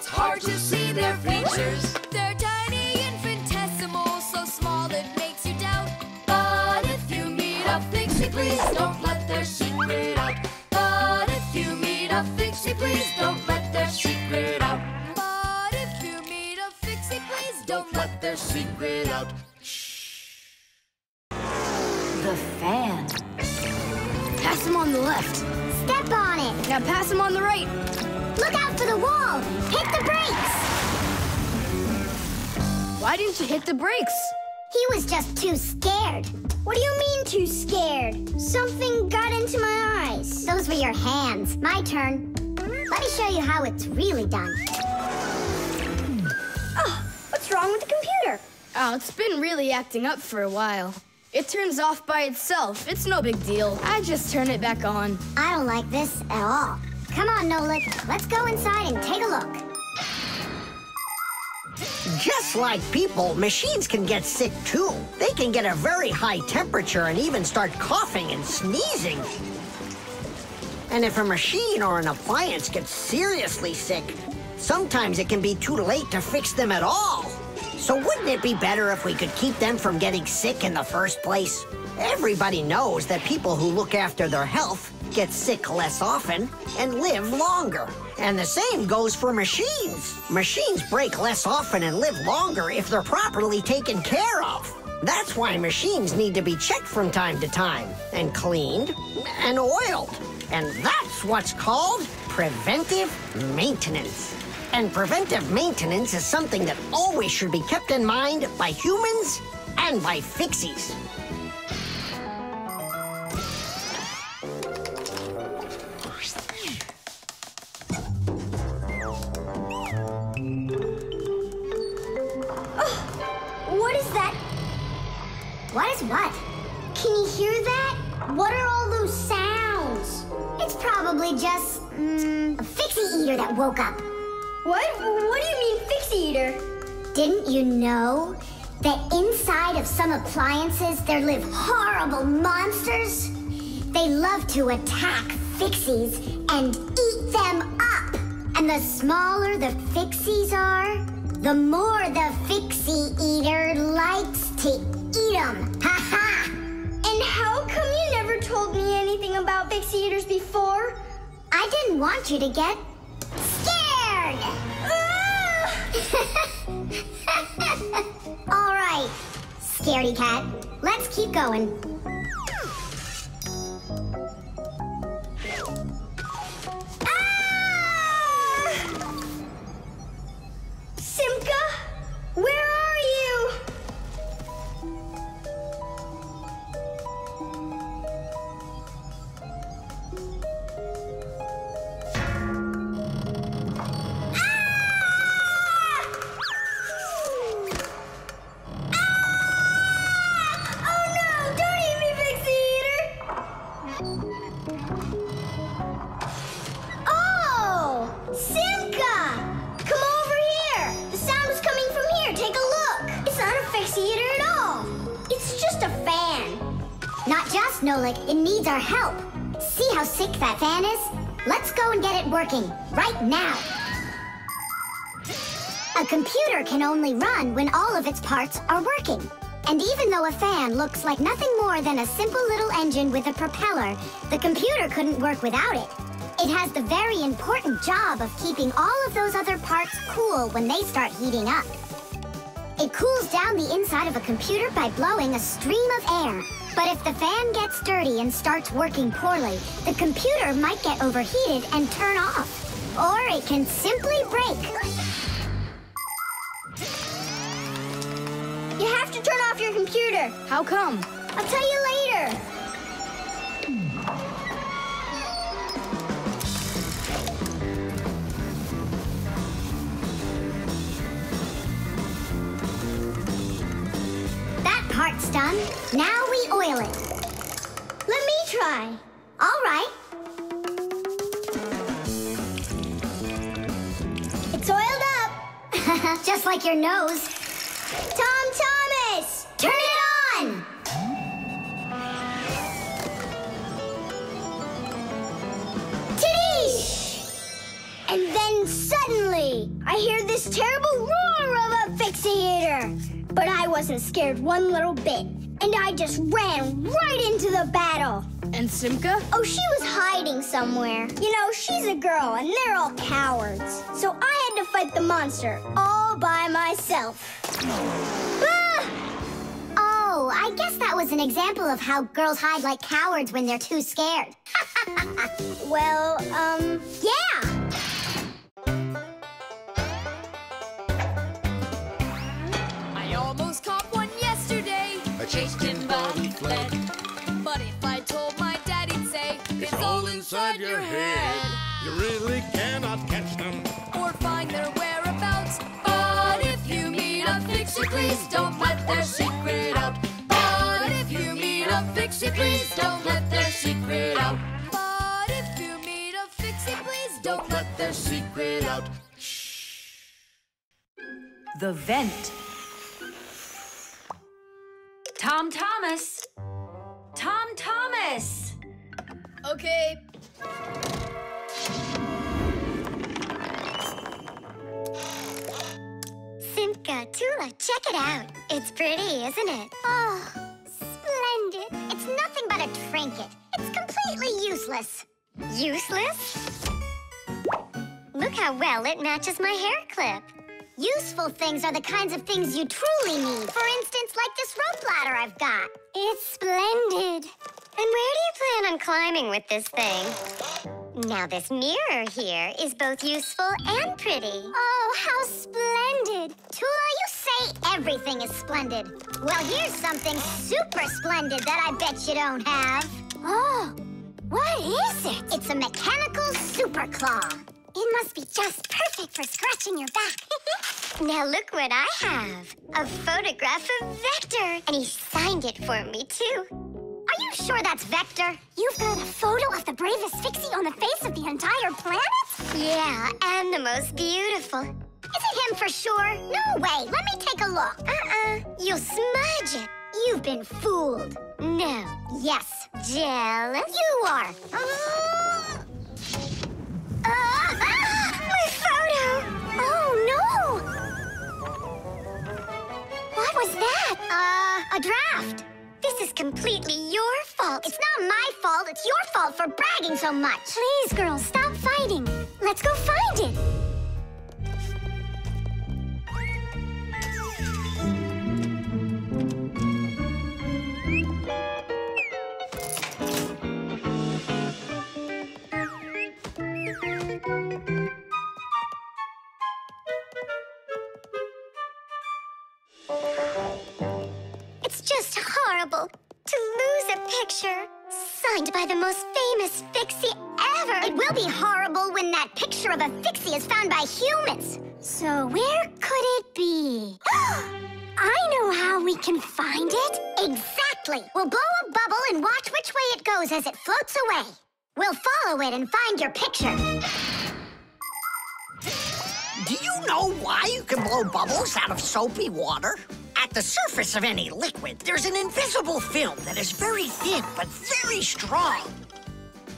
it's hard to see their features. They're tiny, infinitesimal, so small it makes you doubt. But if you meet a fixie, please don't let their secret out. But if you meet a fixie, please don't let their secret out. But if you meet a fixie, please Don't let their secret out. The fan. Pass him on the left. Step on it. Now pass him on the right. Look out for the wall. Hit the brakes. Why didn't you hit the brakes? He was just too scared. What do you mean too scared? Something got into my eyes. Those were your hands. My turn. Let me show you how it's really done. Oh, what's wrong with the computer? Oh, it's been really acting up for a while. It turns off by itself. It's no big deal. I just turn it back on. I don't like this at all. Come on, Nolik. Let's go inside and take a look. Just like people, machines can get sick too. They can get a very high temperature and even start coughing and sneezing. And if a machine or an appliance gets seriously sick, sometimes it can be too late to fix them at all. So wouldn't it be better if we could keep them from getting sick in the first place? Everybody knows that people who look after their health get sick less often and live longer. And the same goes for machines. Machines break less often and live longer if they're properly taken care of. That's why machines need to be checked from time to time and cleaned and oiled. And that's what's called preventive maintenance. And preventive maintenance is something that always should be kept in mind by humans and by fixies. What is what? Can you hear that? What are all those sounds? It's probably just mm, a fixie eater that woke up. What? What do you mean fixie eater? Didn't you know that inside of some appliances there live horrible monsters? They love to attack fixies and eat them up. And the smaller the fixies are, the more the fixie eater likes to them. Ha ha! And how come you never told me anything about fixie eaters before? I didn't want you to get scared! All right, scaredy cat. Let's keep going. Nolik. It needs our help. See how sick that fan is? Let's go and get it working. Right now. A computer can only run when all of its parts are working. And even though a fan looks like nothing more than a simple little engine with a propeller, the computer couldn't work without it. It has the very important job of keeping all of those other parts cool when they start heating up. It cools down the inside of a computer by blowing a stream of air. But if the fan gets dirty and starts working poorly, the computer might get overheated and turn off. Or it can simply break. You have to turn off your computer. How come? I'll tell you later. Now we oil it. Let me try. All right. It's oiled up. Just like your nose. Tom Thomas! Turn it on! Tidish! And then suddenly, I hear this terrible roar of a fixie eater. But I wasn't scared one little bit. And I just ran right into the battle. And Simka? Oh, she was hiding somewhere. You know, she's a girl and they're all cowards. So I had to fight the monster all by myself. Ah! Oh, I guess that was an example of how girls hide like cowards when they're too scared. well, um, yeah. Chased him, but he fled. But if I told my dad, he'd say It's all inside your head. You really cannot catch them. or find their whereabouts. But if you meet a fixie, please don't let their secret out. But if you meet a fixie, please don't let their secret out. But if you meet a fixie, please don't Don't let their secret out. The vent. Tom Thomas. Tom Thomas. Okay. Simka, Tula, check it out. It's pretty, isn't it? Oh, splendid. It's nothing but a trinket. It's completely useless. Useless? Look how well it matches my hair clip. Useful things are the kinds of things you truly need. For instance, like this rope ladder I've got. It's splendid. And where do you plan on climbing with this thing? Now, this mirror here is both useful and pretty. Oh, how splendid! Tula, you say everything is splendid. Well, here's something super splendid that I bet you don't have. Oh, what is it? It's a mechanical super claw. It must be just perfect for scratching your back. now look what I have. A photograph of Vector. And he signed it for me, too. Are you sure that's Vector? You've got a photo of the bravest Fixie on the face of the entire planet? Yeah, and the most beautiful. Is it him for sure? No way. Let me take a look. Uh-uh. You'll smudge it. You've been fooled. No. Yes. Jealous? You are. Uh, What was that? Uh, a draft. This is completely your fault. It's not my fault. It's your fault for bragging so much. Please, girls, stop fighting. Let's go find it. Picture signed by the most famous Fixie ever. It will be horrible when that picture of a Fixie is found by humans. So where could it be? I know how we can find it. Exactly. We'll blow a bubble and watch which way it goes as it floats away. We'll follow it and find your picture. Do you know why you can blow bubbles out of soapy water? At the surface of any liquid, there's an invisible film that is very thin but very strong.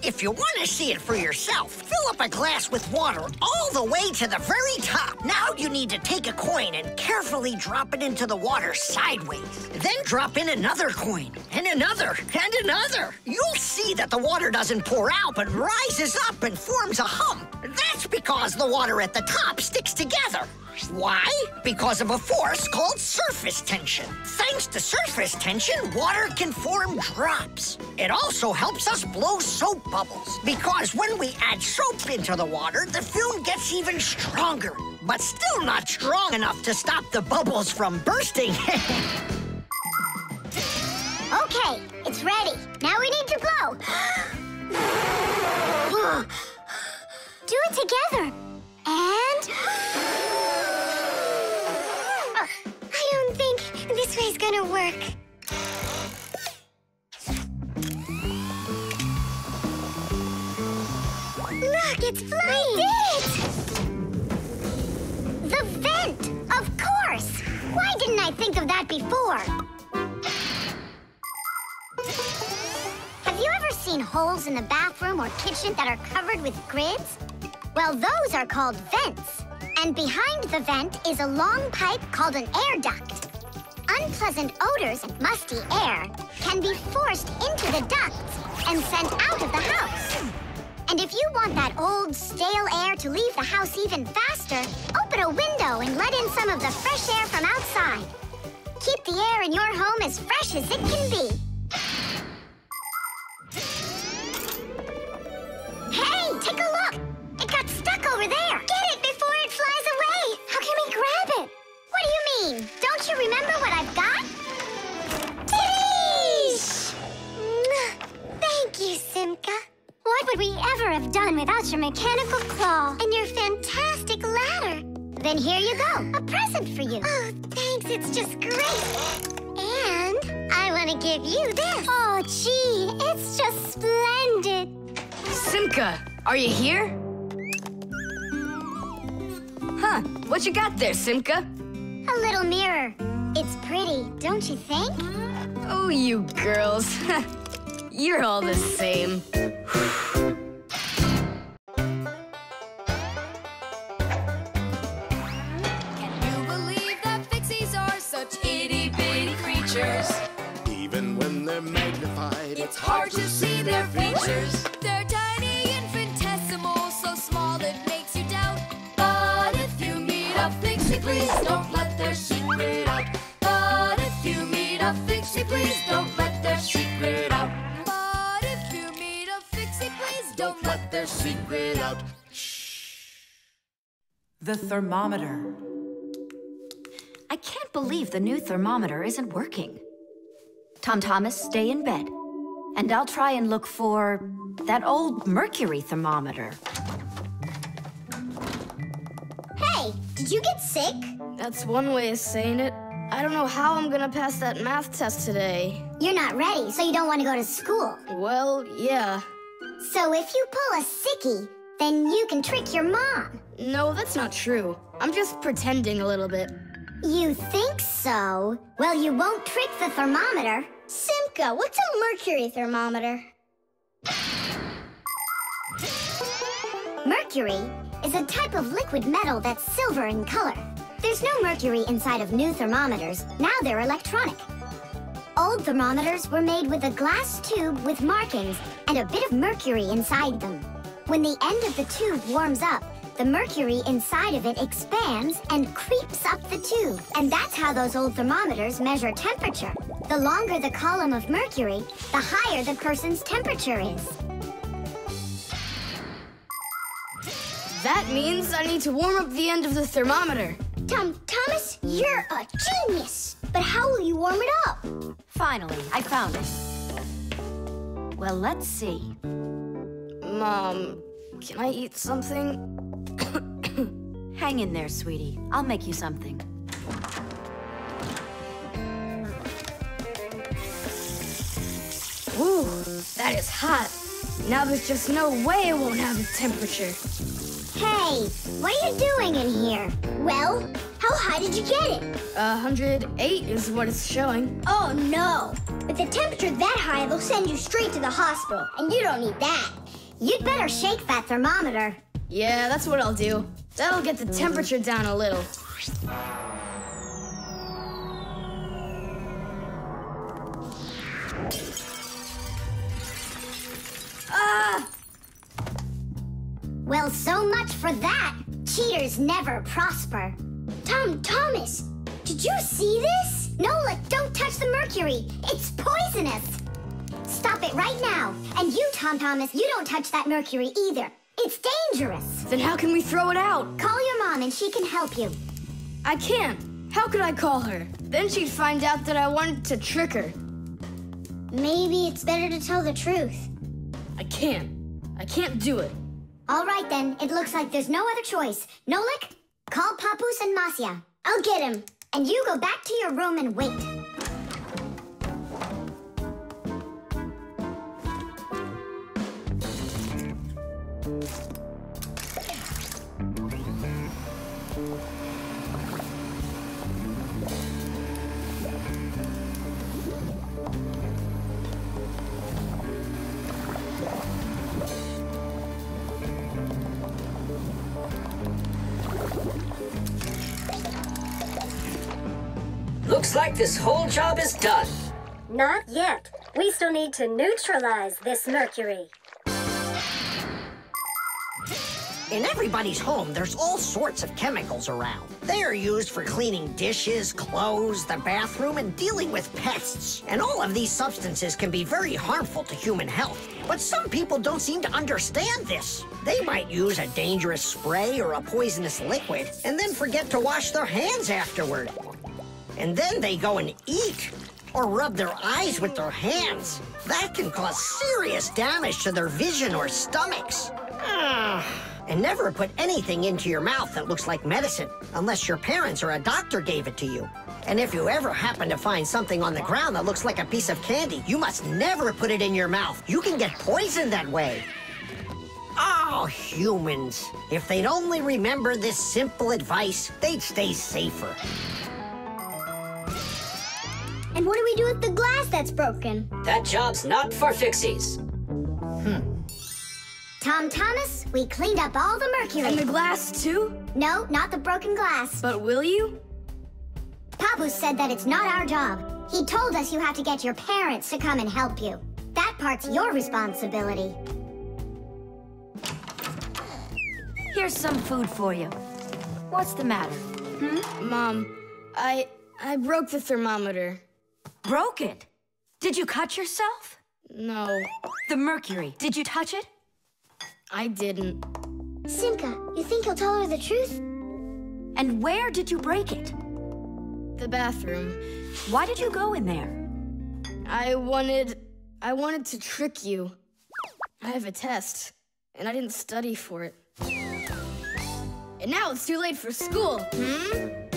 If you want to see it for yourself, fill up a glass with water all the way to the very top. Now you need to take a coin and carefully drop it into the water sideways. Then drop in another coin, and another, and another. You'll see that the water doesn't pour out, but rises up and forms a hump. That's because the water at the top sticks together. Why? Because of a force called surface tension. Thanks to surface tension, water can form drops. It also helps us blow soap bubbles. Because when we add soap into the water, the film gets even stronger. But still not strong enough to stop the bubbles from bursting. Okay, it's ready. Now we need to blow. together. And. I don't think this way's gonna work. Look, it's flying! Did it! The vent! Of course! Why didn't I think of that before? Have you ever seen holes in the bathroom or kitchen that are covered with grids? Well, those are called vents. And behind the vent is a long pipe called an air duct. unpleasant odors and musty air can be forced into the ducts and sent out of the house. And if you want that old, stale air to leave the house even faster, open a window and let in some of the fresh air from outside. Keep the air in your home as fresh as it can be. Would we ever have done without your mechanical claw and your fantastic ladder? Then here you go, a present for you. Oh, thanks, it's just great. And I want to give you this. Oh, gee, it's just splendid. Simka, are you here? Huh, what you got there, Simka? A little mirror. It's pretty, don't you think? Oh, you girls. You're all the same. secret out. The thermometer. I can't believe the new thermometer isn't working. Tom Thomas, stay in bed. And I'll try and look for that old mercury thermometer. Hey, did you get sick? That's one way of saying it. I don't know how I'm gonna pass that math test today. You're not ready, so you don't want to go to school. Well, yeah. So if you pull a sickie, then you can trick your mom. No, that's not true. I'm just pretending a little bit. You think so? Well, you won't trick the thermometer. Simka, what's a mercury thermometer? Mercury is a type of liquid metal that's silver in color. There's no mercury inside of new thermometers. Now they're electronic. Old thermometers were made with a glass tube with markings and a bit of mercury inside them. When the end of the tube warms up, the mercury inside of it expands and creeps up the tube. And that's how those old thermometers measure temperature. The longer the column of mercury, the higher the person's temperature is. That means I need to warm up the end of the thermometer. Tom, Thomas, you're a genius. But how will you warm it up? Finally, I found it. Well, let's see. Mom, can I eat something? Hang in there, sweetie. I'll make you something. Ooh, that is hot. Now there's just no way it won't have a temperature. Hey, what are you doing in here? Well, how high did you get it? Uh, 108 is what it's showing. Oh no! With a temperature that high, they'll send you straight to the hospital, and you don't need that. You'd better shake that thermometer. Yeah, that's what I'll do. That'll get the temperature down a little. Much for that. Cheaters never prosper. Tom Thomas, did you see this? Nola, don't touch the mercury. It's poisonous. Stop it right now. And you, Tom Thomas, you don't touch that mercury either. It's dangerous. Then how can we throw it out? Call your mom and she can help you. I can't. How could I call her? Then she'd find out that I wanted to trick her. Maybe it's better to tell the truth. I can't. I can't do it. All right then, it looks like there's no other choice. Nolik, call Papus and Masya. I'll get him. And you go back to your room and wait. Like this whole job is done. Not yet. We still need to neutralize this mercury. In everybody's home, there's all sorts of chemicals around. They are used for cleaning dishes, clothes, the bathroom, and dealing with pests. And all of these substances can be very harmful to human health. But some people don't seem to understand this. They might use a dangerous spray or a poisonous liquid and then forget to wash their hands afterward. And then they go and eat or rub their eyes with their hands. That can cause serious damage to their vision or stomachs. Ah. And never put anything into your mouth that looks like medicine, unless your parents or a doctor gave it to you. And if you ever happen to find something on the ground that looks like a piece of candy, you must never put it in your mouth. You can get poisoned that way. Oh, humans. If they'd only remember this simple advice, they'd stay safer. And what do we do with the glass that's broken? That job's not for fixies. Hmm. Tom Thomas, we cleaned up all the mercury. And the glass, too? No, not the broken glass. But will you? Papus said that it's not our job. He told us you have to get your parents to come and help you. That part's your responsibility. Here's some food for you. What's the matter? Hmm? Mom, I... I broke the thermometer. Broke it? Did you cut yourself? No. The mercury, did you touch it? I didn't. Simka, you think he'll tell her the truth? And where did you break it? The bathroom. Why did you go in there? I wanted... I wanted to trick you. I have a test, and I didn't study for it. And now it's too late for school, hmm?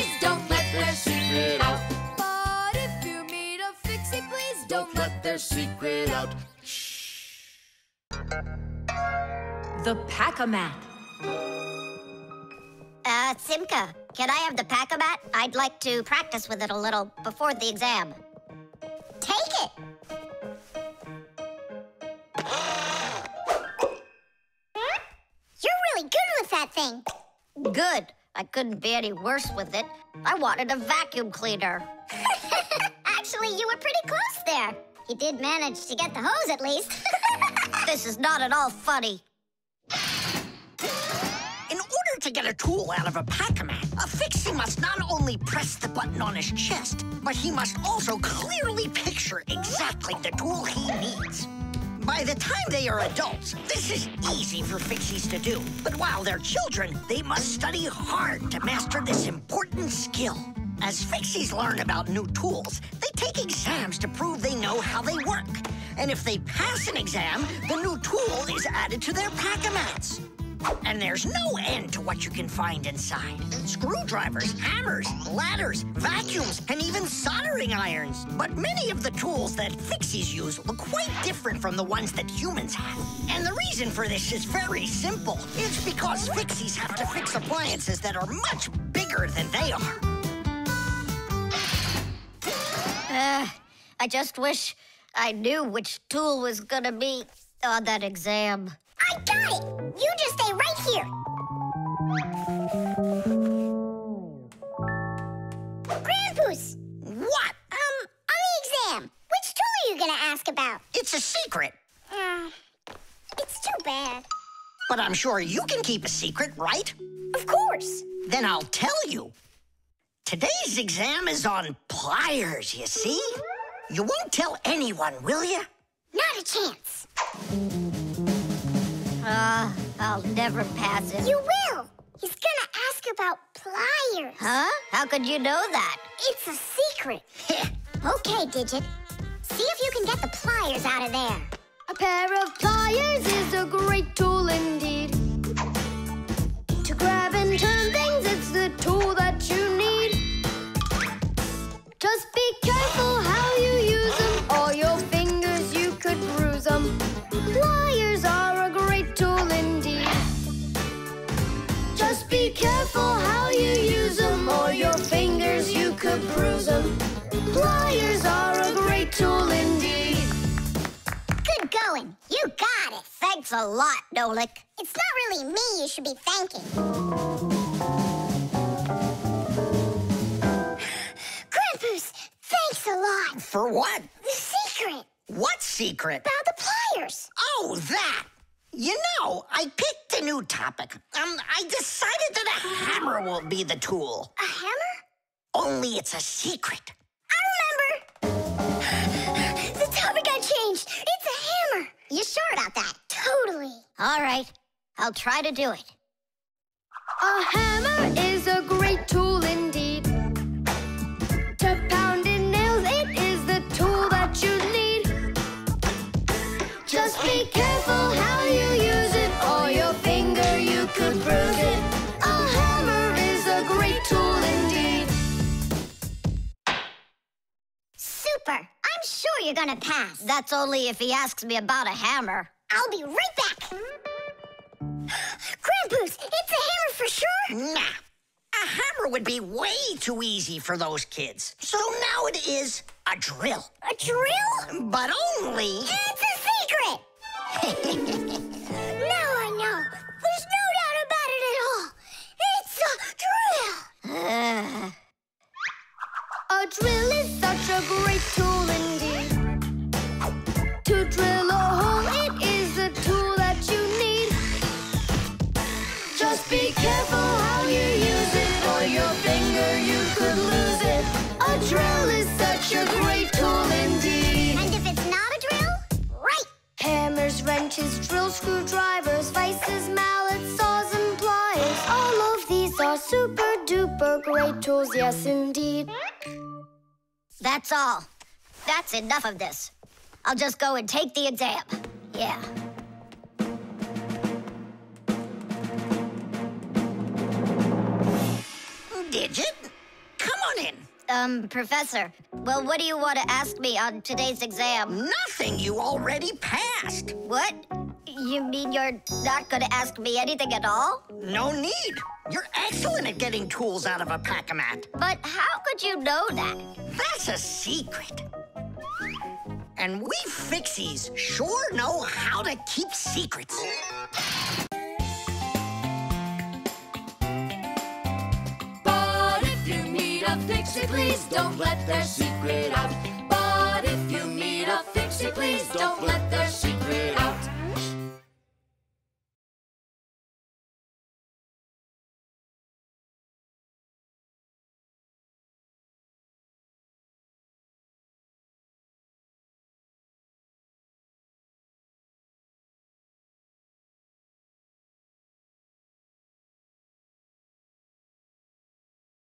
Please don't let their secret out. But if you meet a fixie, please don't let their secret out. The Pack-o-mat. Uh, Simka, can I have the Pack-o-mat? I'd like to practice with it a little before the exam. Take it! You're really good with that thing. Good. I couldn't be any worse with it. I wanted a vacuum cleaner. Actually, you were pretty close there. You did manage to get the hose at least. this is not at all funny. In order to get a tool out of a pack-o-mat, a fixie must not only press the button on his chest, but he must also clearly picture exactly the tool he needs. By the time they are adults, this is easy for fixies to do. But while they're children, they must study hard to master this important skill. As fixies learn about new tools, they take exams to prove they know how they work. And if they pass an exam, the new tool is added to their pack-o-mats. And there's no end to what you can find inside. Screwdrivers, hammers, ladders, vacuums, and even soldering irons. But many of the tools that fixies use look quite different from the ones that humans have. And the reason for this is very simple. It's because fixies have to fix appliances that are much bigger than they are. Uh, I just wish I knew which tool was gonna be on that exam. I got it! You just stay right here. Grandpus! What? Um, on the exam, which tool are you gonna ask about? It's a secret. Uh, it's too bad. But I'm sure you can keep a secret, right? Of course. Then I'll tell you. Today's exam is on pliers, you see? You won't tell anyone, will you? Not a chance. Uh, I'll never pass it. You will. He's gonna ask about pliers. Huh? How could you know that? It's a secret. okay, Digit. See if you can get the pliers out of there. A pair of pliers is a great tool indeed. To grab and turn things, it's the tool that you need. Just be careful how use them or your fingers you could bruise them. Pliers are a great tool indeed. Good going. You got it. Thanks a lot, Nolik. It's not really me you should be thanking. Grandpus, thanks a lot. For what? The secret. What secret? About the pliers. Oh, that! You know, I picked a new topic. Um, I decided that a hammer will be the tool. A hammer? Only it's a secret. I remember. the topic got changed. It's a hammer. You sure about that? Totally. All right. I'll try to do it. A hammer is a great tool indeed. Super. I'm sure you're gonna pass. That's only if he asks me about a hammer. I'll be right back. Grandpus, it's a hammer for sure. Nah. A hammer would be way too easy for those kids. So now it is a drill. A drill? But only. It's a secret. great tools, yes indeed. That's all. That's enough of this. I'll just go and take the exam. Yeah. Digit? Come on in. Um, Professor, well, what do you want to ask me on today's exam? Nothing. You already passed. What? You mean you're not going to ask me anything at all? No need. You're excellent at getting tools out of a pack-o-mat. But how could you know that? That's a secret. And we fixies sure know how to keep secrets. But if you meet a fixie, please don't let their secret out. But if you meet a fixie, please don't let their secret out.